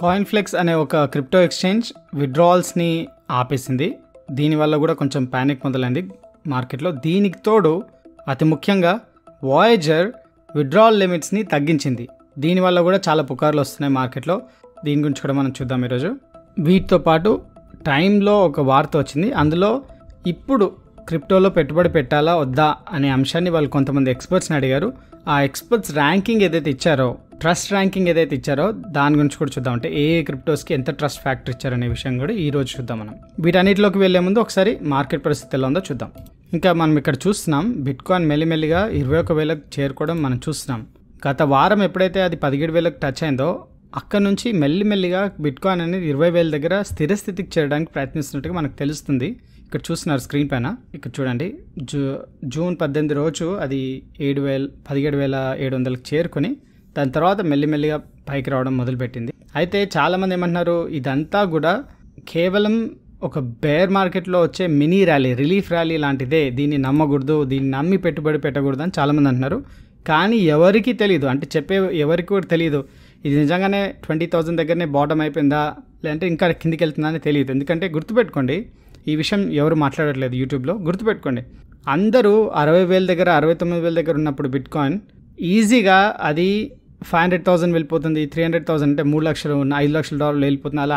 Coin flex అనే ఒక crypto exchange విడ్రావల్స్ని ఆపేసింది. దీనివల్ల కూడా కొంచెం ప్యానిక్ మొదలైంది మార్కెట్లో దీనికి తోడు అతి ముఖ్యంగా వాయేజర్ విడ్రావల్ లిమిట్స్ని తగ్గించింది. దీనివల్ల కూడా చాలా పుకార్లు వస్తున్నాయి మార్కెట్లో దీని గురించి కూడా మనం చూద్దాం ఈరోజు. వీటితో పాటు టైంలో ఒక వార్త వచ్చింది. అందులో ఇప్పుడు క్రిప్టోలో పెట్టుబడి పెట్టాలా వద్దా అనే అంశాన్ని వాళ్ళు కొంతమంది ఎక్స్పర్ట్స్ని అడిగారు. ఆ ఎక్స్పర్ట్స్ ర్యాంకింగ్ ఏదైతే ఇచ్చారో ట్రస్ట్ ర్యాంకింగ్ ఏదైతే ఇచ్చారో దాని గురించి కూడా చూద్దాం. అంటే ఏ ఏ క్రిప్టోస్కి ఎంత ట్రస్ట్ ఫ్యాక్టర్ ఇచ్చారనే విషయం కూడా ఈ రోజు చూద్దాం మనం. వీటన్నిటిలోకి వెళ్ళే ముందు ఒకసారి మార్కెట్ పరిస్థితి ఎలా ఉందో చూద్దాం. ఇంకా మనం ఇక్కడ చూస్తున్నాం బిట్ కాయిన్ మెల్లిమెల్లిగా ఇరవై ఒక వేలకు చేరుకోవడం మనం చూస్తున్నాం. గత వారం ఎప్పుడైతే అది పదిహేడు వేలకు టచ్ అయిందో అక్కడ నుంచి మెల్లిమెల్లిగా బిట్ కాయిన్ అనేది ఇరవై వేల దగ్గర స్థిర స్థితికి చేరడానికి ప్రయత్నిస్తున్నట్టుగా మనకు తెలుస్తుంది. ఇక్కడ చూస్తున్నారు స్క్రీన్ పైన. ఇక్కడ చూడండి జూ జూన్ పద్దెనిమిది రోజు అది ఏడు వేల పదిహేడు వేల ఏడు వందలకు చేరుకొని దాని తర్వాత మెల్లిమెల్లిగా పైకి రావడం మొదలుపెట్టింది. అయితే చాలామంది ఏమంటున్నారు ఇదంతా కూడా కేవలం ఒక బేర్ మార్కెట్లో వచ్చే మినీ ర్యాలీ రిలీఫ్ ర్యాలీ లాంటిదే. దీన్ని నమ్మకూడదు దీన్ని నమ్మి పెట్టుబడి పెట్టకూడదు అని చాలామంది అంటున్నారు. కానీ ఎవరికి తెలియదు అంటే చెప్పే ఎవరికి కూడా తెలియదు ఇది నిజంగానే ట్వంటీ థౌజండ్ దగ్గరనే బాటమ్ అయిపోయిందా లేదంటే ఇంకా కిందికి వెళ్తుందా అని తెలియదు ఎందుకంటే గుర్తుపెట్టుకోండి ఈ విషయం ఎవరు మాట్లాడట్లేదు యూట్యూబ్లో గుర్తుపెట్టుకోండి. అందరూ అరవై వేల దగ్గర అరవై తొమ్మిది వేల దగ్గర ఉన్నప్పుడు బిట్ కాయిన్ ఈజీగా అది ఫైవ్ హండ్రెడ్ థౌసండ్ వెళ్ళిపోతుంది త్రీ హండ్రెడ్ థౌసండ్ అంటే మూడు లక్షలు ఉన్న ఐదు లక్షల డాలర్లు వెళ్ళిపోతుంది అలా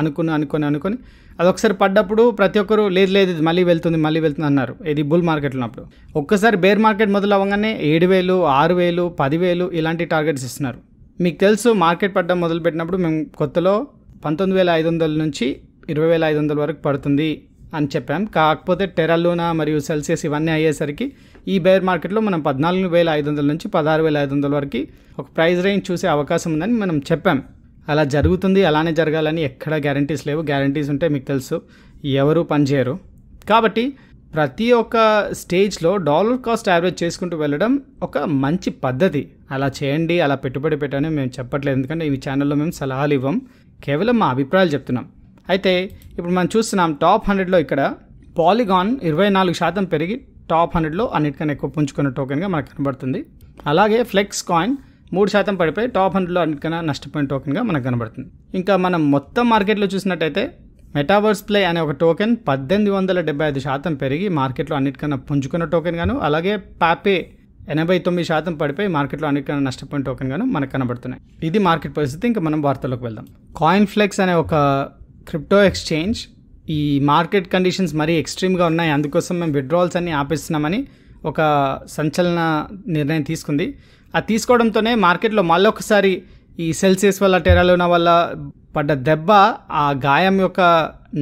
అనుకుని అనుకొని అనుకొని. అది ఒకసారి పడ్డప్పుడు ప్రతి ఒక్కరు లేదు లేదు ఇది మళ్ళీ వెళ్తుంది మళ్ళీ వెళ్తుంది అన్నారు. ఇది బుల్ మార్కెట్లో ఉన్నప్పుడు. ఒక్కసారి బేర్ మార్కెట్ మొదలు అవ్వగానే ఏడు వేలు ఆరు వేలు పదివేలు ఇలాంటి టార్గెట్స్ ఇస్తున్నారు. మీకు తెలుసు మార్కెట్ పడ్డం మొదలుపెట్టినప్పుడు మేము కొత్తలో పంతొమ్మిది వేల ఐదు వందల నుంచి ఇరవై వేల ఐదు వందల వరకు పడుతుంది. అని చెప్పాం. కాకపోతే టెరల్లోనా మరియు సెల్సియస్ ఇవన్నీ అయ్యేసరికి ఈ బేర్ మార్కెట్లో మనం పద్నాలుగు వేల ఐదు వందల నుంచి పదహారు వేల ఐదు వందల వరకు ఒక ప్రైస్ రేంజ్ చూసే అవకాశం ఉందని మనం చెప్పాం. అలా జరుగుతుంది అలానే జరగాలని ఎక్కడ గ్యారంటీస్ లేవు. గ్యారంటీస్ ఉంటే మీకు తెలుసు ఎవరు పనిచేయరు కాబట్టి ప్రతి ఒక్క స్టేజ్లో డాలర్ కాస్ట్ యావరేజ్ చేసుకుంటూ వెళ్ళడం ఒక మంచి పద్ధతి. అలా చేయండి అలా పెట్టుబడి పెట్టని మేము చెప్పట్లేదు. ఎందుకంటే ఈ ఛానల్లో మేము సలహాలు ఇవ్వం. కేవలం మా అభిప్రాయాలు చెప్తున్నాం. అయితే ఇప్పుడు మనం చూస్తున్నాం టాప్ హండ్రెడ్లో ఇక్కడ పాలిగాన్ ఇరవై నాలుగు శాతం పెరిగి టాప్ హండ్రెడ్లో అన్నిటికన్నా ఎక్కువ పుంజుకున్న టోకెన్గా మనకు కనబడుతుంది. అలాగే ఫ్లెక్స్ కాయిన్ మూడు శాతం పడిపోయి టాప్ హండ్రెడ్లో అన్నిటికన్నా నష్టపోయిన టోకెన్గా మనకు కనబడుతుంది. ఇంకా మనం మొత్తం మార్కెట్లో చూసినట్టయితే మెటావర్స్ ప్లే అనే ఒక టోకెన్ పద్దెనిమిది వందల డెబ్బై ఐదు శాతం పెరిగి మార్కెట్లో అన్నిటికన్నా పుంజుకున్న టోకెన్ గాను అలాగే పాపే ఎనభై తొమ్మిది శాతం పడిపోయి మార్కెట్లో అన్నిటికన్నా నష్టపోయిన టోకెన్ గాను మనకు కనబడుతున్నాయి. ఇది మార్కెట్ పరిస్థితి. ఇంకా మనం వార్తల్లోకి వెళ్దాం. కాయిన్ ఫ్లెక్స్ అనే ఒక క్రిప్టో ఎక్స్చేంజ్ ఈ మార్కెట్ కండిషన్స్ మరీ ఎక్స్ట్రీమ్గా ఉన్నాయి అందుకోసం మేము విడ్రాల్స్ అన్ని ఆపేస్తున్నామని ఒక సంచలన నిర్ణయం తీసుకుంది. అది తీసుకోవడంతోనే మార్కెట్లో మళ్ళొకసారి ఈ సెల్సియస్ వల్ల టెరాలోనా వల్ల పడ్డ దెబ్బ ఆ గాయం యొక్క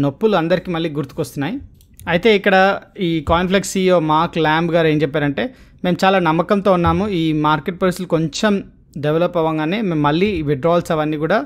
నొప్పులు అందరికీ మళ్ళీ గుర్తుకొస్తున్నాయి. అయితే ఇక్కడ ఈ కాన్ఫ్లెక్స్ సీఈఓ మార్క్ ల్యాంబ్ గారు ఏం చెప్పారంటే మేము చాలా నమ్మకంతో ఉన్నాము ఈ మార్కెట్ పరిస్థితులు కొంచెం డెవలప్ అవ్వగానే మేము మళ్ళీ విడ్రాల్స్ అవన్నీ కూడా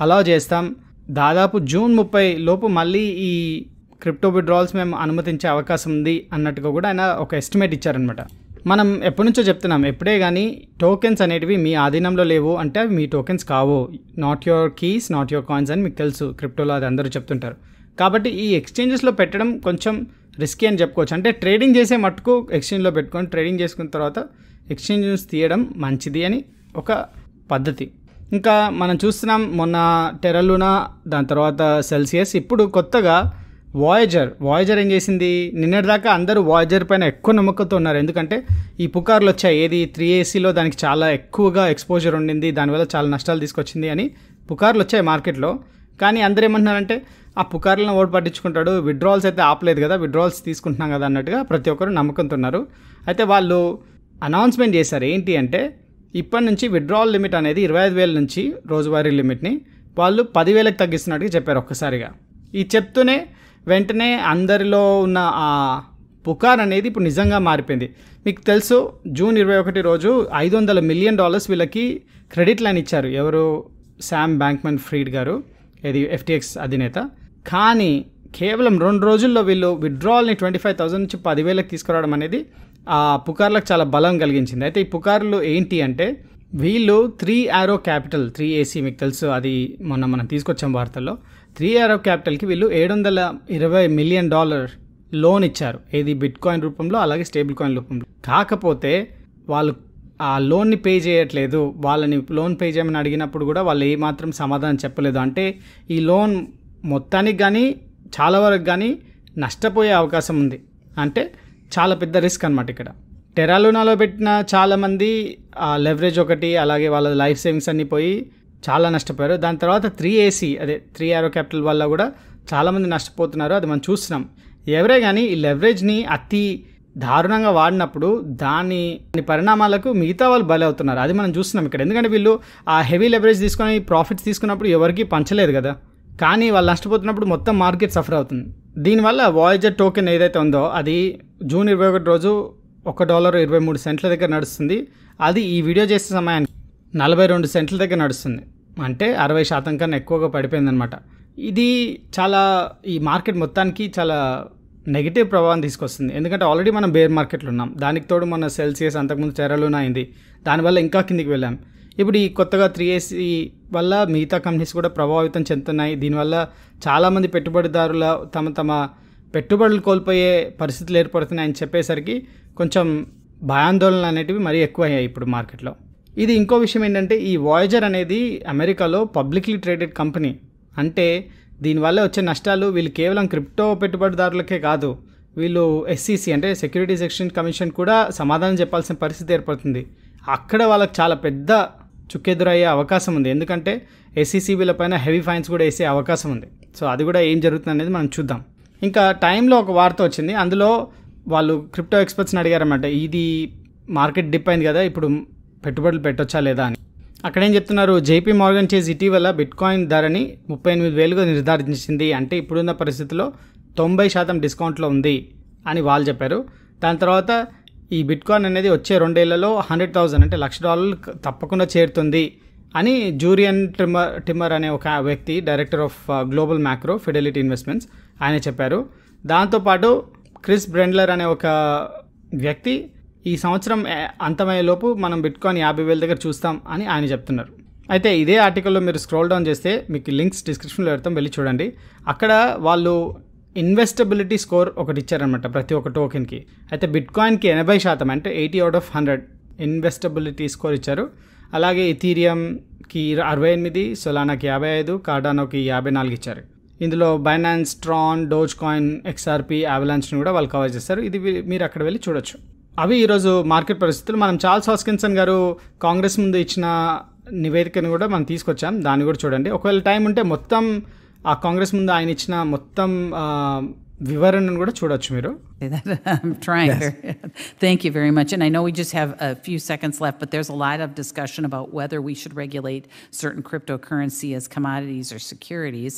అలౌ చేస్తాం. దాదాపు జూన్ ముప్పై లోపు మళ్ళీ ఈ క్రిప్టో విడ్రాల్స్ మేము అనుమతించే అవకాశం ఉంది అన్నట్టుగా కూడా ఆయన ఒక ఎస్టిమేట్ ఇచ్చారనమాట మనం ఎప్పటి నుంచో చెప్తున్నాం ఎప్పుడే కానీ టోకెన్స్ అనేటివి మీ ఆధీనంలో లేవు అంటే అవి మీ టోకెన్స్ కావు. Not your keys not your coins అని మీకు తెలుసు క్రిప్టోలో అది అందరూ చెప్తుంటారు. కాబట్టి ఈ ఎక్స్చేంజెస్లో పెట్టడం కొంచెం రిస్కీ అని చెప్పుకోవచ్చు. అంటే ట్రేడింగ్ చేసే మట్టుకు ఎక్స్చేంజ్లో పెట్టుకొని ట్రేడింగ్ చేసుకున్న తర్వాత ఎక్స్చేంజ్ తీయడం మంచిది అని ఒక పద్ధతి. ఇంకా మనం చూస్తున్నాం మొన్న టెరలునా దాని తర్వాత సెల్సియస్. ఇప్పుడు కొత్తగా వాయేజర్ వాయేజర్ ఏం చేసింది? నిన్నటిదాకా అందరూ వాయేజర్ పైన ఎక్కువ నమ్మకంతో ఉన్నారు. ఎందుకంటే ఈ పుకార్లు వచ్చాయి. ఏది త్రీ ఏసీలో దానికి చాలా ఎక్కువగా ఎక్స్పోజర్ ఉండింది. దానివల్ల చాలా నష్టాలు తీసుకొచ్చింది అని పుకార్లు వచ్చాయి మార్కెట్లో. కానీ అందరూ ఏమంటున్నారంటే ఆ పుకార్లను ఓటు పట్టించుకుంటాడు? విడ్రాల్స్ అయితే ఆపలేదు కదా విడ్రాల్స్ తీసుకుంటున్నాం కదా అన్నట్టుగా ప్రతి ఒక్కరు నమ్మకంతో ఉన్నారు. అయితే వాళ్ళు అనౌన్స్మెంట్ చేశారు. ఏంటి అంటే ఇప్పటి నుంచి విడ్రావల్ లిమిట్ అనేది ఇరవై ఐదు వేల నుంచి రోజువారీ లిమిట్ని వాళ్ళు పదివేలకు తగ్గిస్తున్నట్టుగా చెప్పారు ఒక్కసారిగా. ఇది చెప్తూనే వెంటనే అందరిలో ఉన్న ఆ పుకార్ అనేది ఇప్పుడు నిజంగా మారిపోయింది. మీకు తెలుసు జూన్ ఇరవై ఒకటి రోజు ఐదు వందల మిలియన్ డాలర్స్ వీళ్ళకి క్రెడిట్ లైన్ ఇచ్చారు. ఎవరు? శామ్ బ్యాంక్మన్ ఫ్రీడ్ గారు ఇది ఎఫ్టీఎక్స్ అధినేత. కానీ కేవలం రెండు రోజుల్లో వీళ్ళు విడ్రాల్ని ట్వంటీ ఫైవ్ థౌసండ్ నుంచి పదివేలకు తీసుకురావడం అనేది ఆ పుకార్లకు చాలా బలం కలిగించింది. అయితే ఈ పుకార్లు ఏంటి అంటే వీళ్ళు త్రీ ఆరో క్యాపిటల్ త్రీ ఏసీ మీకు తెలుసు అది మొన్న మనం తీసుకొచ్చాం వార్తల్లో. త్రీ ఆరో క్యాపిటల్కి వీళ్ళు ఏడు వందల ఇరవై మిలియన్ డాలర్ లోన్ ఇచ్చారు. ఏది బిట్ కాయిన్ రూపంలో అలాగే స్టేబుల్ కాయిన్ రూపంలో. కాకపోతే వాళ్ళు ఆ లోన్ని పే చేయట్లేదు. వాళ్ళని లోన్ పే చేయమని అడిగినప్పుడు కూడా వాళ్ళు ఏమాత్రం సమాధానం చెప్పలేదు. అంటే ఈ లోన్ మొత్తానికి కానీ చాలా వరకు కానీ నష్టపోయే అవకాశం ఉంది. అంటే చాలా పెద్ద రిస్క్ అనమాట ఇక్కడ. టెరాలునాలో పెట్టిన చాలామంది ఆ లెవరేజ్ ఒకటి అలాగే వాళ్ళ లైఫ్ సేవింగ్స్ అన్నీ పోయి చాలా నష్టపోయారు. దాని తర్వాత త్రీ ఏసీ అదే త్రీ ఆరో క్యాపిటల్ వల్ల కూడా చాలామంది నష్టపోతున్నారు. అది మనం చూస్తున్నాం. ఎవరే కానీ ఈ లెవరేజ్ని అతి దారుణంగా వాడినప్పుడు దాని పరిణామాలకు మిగతా వాళ్ళు బలి అవుతున్నారు అది మనం చూస్తున్నాం ఇక్కడ. ఎందుకంటే వీళ్ళు ఆ హెవీ లెవరేజ్ తీసుకొని ప్రాఫిట్స్ తీసుకున్నప్పుడు ఎవరికీ పంచలేదు కదా. కానీ వాళ్ళు నష్టపోతున్నప్పుడు మొత్తం మార్కెట్ సఫర్ అవుతుంది. దీనివల్ల వాయేజర్ టోకెన్ ఏదైతే ఉందో అది జూన్ ఇరవై ఒకటి రోజు ఒక డాలర్ ఇరవై మూడు సెంట్ల దగ్గర నడుస్తుంది. అది ఈ వీడియో చేసే సమయానికి నలభై రెండు సెంట్ల దగ్గర నడుస్తుంది. అంటే అరవై శాతం కన్నా ఎక్కువగా పడిపోయిందనమాట ఇది చాలా ఈ మార్కెట్ మొత్తానికి చాలా నెగిటివ్ ప్రభావం తీసుకొస్తుంది. ఎందుకంటే ఆల్రెడీ మనం బేర్ మార్కెట్లో ఉన్నాం. దానికి తోడు మన సెల్సియస్ అంతకుముందు చెరలోనే అయింది. దానివల్ల ఇంకా కిందికి వెళ్ళాం. ఇప్పుడు ఈ కొత్తగా త్రీ ఏసీ వల్ల మిగతా కంపెనీస్ కూడా ప్రభావితం చెందుతున్నాయి. దీనివల్ల చాలామంది పెట్టుబడిదారుల తమ తమ పెట్టుబడులు కోల్పోయే పరిస్థితులు ఏర్పడుతున్నాయని చెప్పేసరికి కొంచెం భయాందోళనలు అనేటివి మరీ ఎక్కువయ్యాయి ఇప్పుడు మార్కెట్లో ఇది ఇంకో విషయం ఏంటంటే ఈ వాయేజర్ అనేది అమెరికాలో పబ్లిక్లీ ట్రేడెడ్ కంపెనీ అంటే దీనివల్ల వచ్చే నష్టాలు వీళ్ళు కేవలం క్రిప్టో పెట్టుబడిదారులకే కాదు వీళ్ళు ఎస్సీసీ అంటే సెక్యూరిటీస్ ఎక్స్చేంజ్ కమిషన్ కూడా సమాధానం చెప్పాల్సిన పరిస్థితి ఏర్పడుతుంది. అక్కడ వాళ్ళకి చాలా పెద్ద చుక్కెదురయ్యే అవకాశం ఉంది. ఎందుకంటే ఎస్సీసీబీల పైన హెవీ ఫైన్స్ కూడా వేసే అవకాశం ఉంది. సో అది కూడా ఏం జరుగుతుంది అనేది మనం చూద్దాం. ఇంకా టైంలో ఒక వార్త వచ్చింది. అందులో వాళ్ళు క్రిప్టో ఎక్స్పర్ట్స్ని అడిగారన్నమాట. ఇది మార్కెట్ డిప్ అయింది కదా ఇప్పుడు పెట్టుబడులు పెట్టొచ్చా లేదా అని. అక్కడ ఏం చెప్తున్నారు? జేపీ మార్గన్ చేజ్ ఇటీవల బిట్కాయిన్ ధరని ముప్పై ఎనిమిది వేలుగా నిర్ధారించింది అంటే ఇప్పుడున్న పరిస్థితిలో తొంభై శాతం డిస్కౌంట్లో ఉంది అని వాళ్ళు చెప్పారు. దాని తర్వాత ఈ బిట్కాయిన్ అనేది వచ్చే రెండేళ్ళలో హండ్రెడ్ థౌజండ్ అంటే లక్ష డాలర్లు తప్పకుండా చేరుతుంది అని జూరియన్ ట్రిమ్మర్ టిమ్మర్ అనే ఒక వ్యక్తి director of global macro Fidelity Investments ఆయన చెప్పారు. దాంతోపాటు క్రిస్ బ్రెండ్లర్ అనే ఒక వ్యక్తి ఈ సంవత్సరం అంతమయ్యేలోపు మనం బిట్కాయిన్ యాభై వేల దగ్గర చూస్తాం అని ఆయన చెప్తున్నారు. అయితే ఇదే ఆర్టికల్లో మీరు స్క్రోల్ డౌన్ చేస్తే మీకు లింక్స్ డిస్క్రిప్షన్లో పెడతాం వెళ్ళి చూడండి. అక్కడ వాళ్ళు ఇన్వెస్టబిలిటీ స్కోర్ ఒకటి ఇచ్చారనమాట ప్రతి ఒక్క టోకెన్కి. అయితే బిట్కాయిన్కి ఎనభై శాతం అంటే eighty out of hundred investability score ఇచ్చారు. అలాగే ఇథీరియంకి అరవై ఎనిమిది సొలానాకి యాభై ఐదు కార్డానోకి యాభై నాలుగు ఇచ్చారు. ఇందులో Binance Tron Dogecoin X R P అవలాన్స్ని కూడా వాళ్ళు కవర్ చేస్తారు. ఇది మీరు అక్కడ వెళ్ళి చూడొచ్చు. అవి ఈరోజు మార్కెట్ పరిస్థితులు మనం చార్ల్స్ హాస్కిన్సన్ గారు కాంగ్రెస్ ముందు ఇచ్చిన నివేదికను కూడా మనం తీసుకొచ్చాం. దాన్ని కూడా చూడండి. ఒకవేళ టైం ఉంటే మొత్తం ఆ కాంగ్రెస్ ముందు ఆయన ఇచ్చిన మొత్తం వివరణను కూడా చూడొచ్చు మీరు I'm trying. Thank you very much. And I know we just have a few seconds left, but there's a lot of discussion about whether we should regulate certain cryptocurrency as commodities or securities.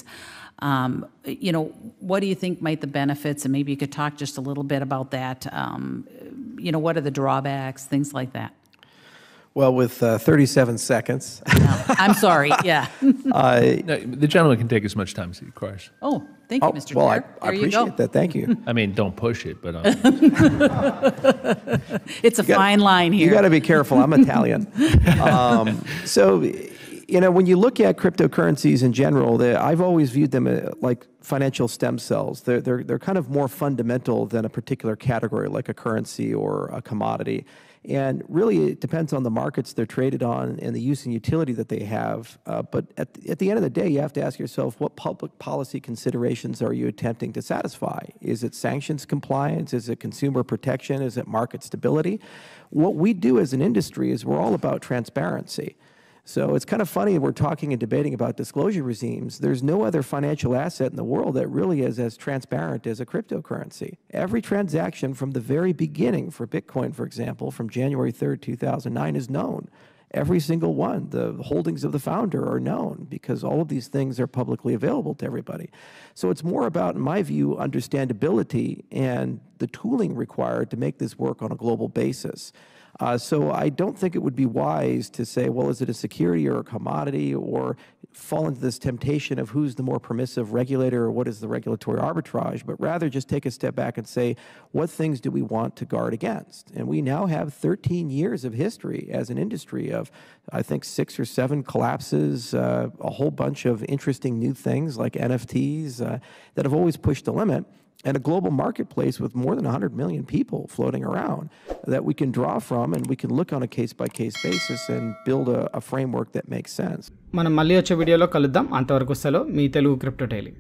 Um, you know, what do you think might the benefits, and maybe you could talk just a little bit about that. Um, you know, what are the drawbacks, things like that. Well, with uh, 37 seconds, I'm sorry. Yeah. uh, No, the gentleman can take as much time as he requires. Oh, thank you, oh, Mr. well, I, Chair. I there you appreciate that. Thank you. I mean, don't push it, but um, It's a fine line here. You here. got to be careful. I'm Italian. um, so, you know, when you look at cryptocurrencies in general, they, I've always viewed them uh, like financial stem cells. They're, they're, they're kind of more fundamental than a particular category, like a currency or a commodity. And really, it depends on the markets they're traded on and the use and utility that they have. Uh, but at, the- at the end of the day, you have to ask yourself what public policy considerations are you attempting to satisfy? Is it sanctions compliance? Is it consumer protection? Is it market stability? What we do as an industry is we're all about transparency. So it's kind of funny we're talking and debating about disclosure regimes. There's no other financial asset in the world that really is as transparent as a cryptocurrency. Every transaction from the very beginning for Bitcoin, for example, from January 3rd, 2009, is known. Every single one, the holdings of the founder are known because all of these things are publicly available to everybody. So it's more about, in my view, understandability and the tooling required to make this work on a global basis. Uh, so I don't think it would be wise to say, well, is it a security or a commodity, or fall into this temptation of who's the more permissive regulator or what is the regulatory arbitrage, but rather just take a step back and say, what things do we want to guard against? And we now have 13 years of history as an industry of, I think, six or seven collapses, uh, a whole bunch of interesting new things like NFTs uh, that have always pushed the limit and a global marketplace with more than 100 million people floating around that we can draw from and we can look on a case by case basis and build a, a framework that makes sense. మనం మళ్ళీ వచ్చే వీడియోలో కలుద్దాం అంతవరకు సెలవు మీ Telugu crypto tiling